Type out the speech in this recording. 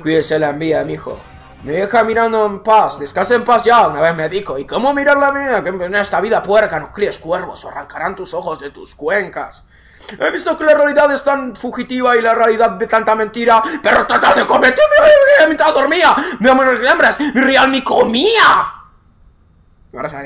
Cuídese la envía, mijo. Me deja mirando en paz, descansa en paz ya, una vez me dijo. ¿Y cómo mirar la mía? Que en esta vida puerca no críes cuervos o arrancarán tus ojos de tus cuencas. He visto que la realidad es tan fugitiva y la realidad de tanta mentira, pero trata de cometerme mientras dormía. Me Mi amor, mi real mi comía. Ahora sale.